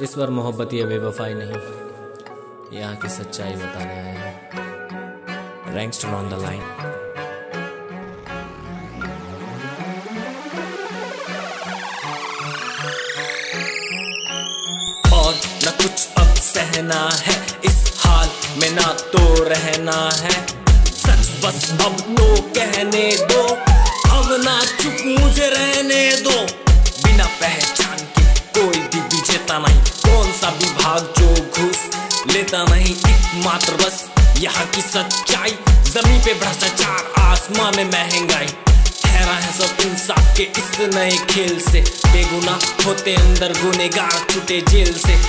इस बार मोहब्बत ये बेवफाई नहीं। यहाँ की सच्चाई बताने आए हैं। रैंक्स ऑन द लाइन और न कुछ अब सहना है। इस हाल में ना तो रहना है। सच बस अब तो कहने दो। अब ना चुप मुझे रहने दो। घुस लेता नहीं एकमात्र बस। यहाँ की सच्चाई, ज़मीन पे भ्रष्टाचार, आसमां में महँगाई। ठहरा है सब इंसाफ के इस नए खेल से। बेगुना होते अंदर गुनेगार छूटे जेल से।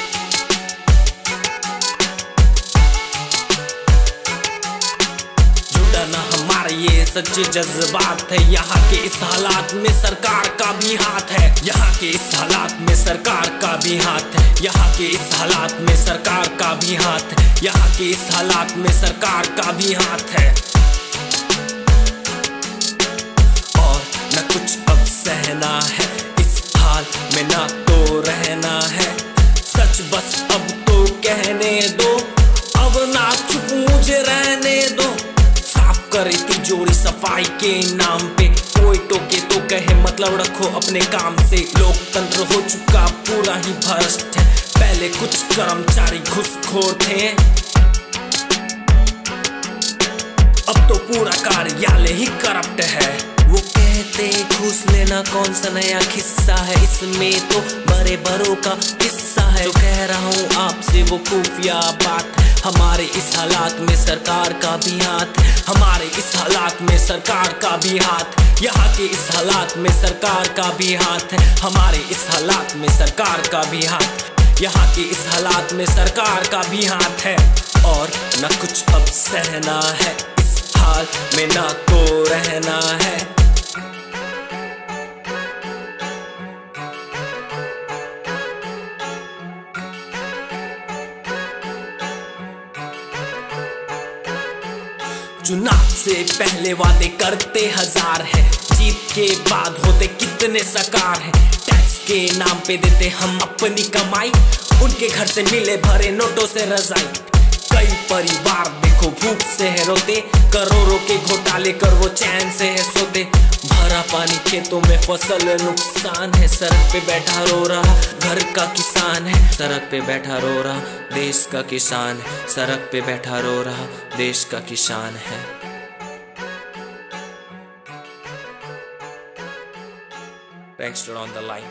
ये सच्चे जज्बात है। यहाँ के इस हालात में सरकार का भी हाथ है। यहाँ के इस हालात सरकार का भी हाथ यहाँ के इस हालात में सरकार का भी हाथ यहाँ के इस हालात में सरकार का भी हाथ है। और न कुछ अब सहना है। इस हाल में ना तो रहना है। सच बस अब तो कहने दो। अब ना चुप मुझे रहने दो। साफ़ करे तिजोरी सफ़ाई के नाम पे। कोई टोके तो कहे मतलब रखो अपने काम से। लोकतंत्र हो चुका पूरा ही भ्रष्ट है। पहले कुछ कर्मचारी घुसखोर थे। अब तो पूरा कार्यालय ही करप्ट है। वो कहते, घूस लेना कौन सा नया किस्सा है? इसमें तो बड़े बड़ों का हिस्सा है। जो कह रहा हूँ आपसे वो खुफिया बात हमारे इस हालात में सरकार का भी हाथ, हमारे इस हालात में सरकार का भी हाथ, यहाँ के इस हालात में सरकार का भी हाथ है हमारे इस हालात में सरकार का भी हाथ, यहाँ के इस हालात में सरकार का भी हाथ है, और न कुछ अब सहना है, इस हाल में ना तो रहना है। चुनाव से पहले वादे करते हज़ार है। जीत के बाद होते कितने सकार है। टैक्स के नाम पे देते हम अपनी कमाई। उनके घर से मिले भरे नोटों से रजाई। कई परिवार देखो भूख से है रोते, करोड़ों के घोटाले कर वो चैन से है सोते। भरा पानी खेतों में फ़सल नुकसान है, सड़क पे बैठा रो रहा, घर का किसान है। सड़क पे बैठा रो रहा, देश का किसान है। सड़क पे बैठा रो रहा, देश का किसान है। Thanks for on the line.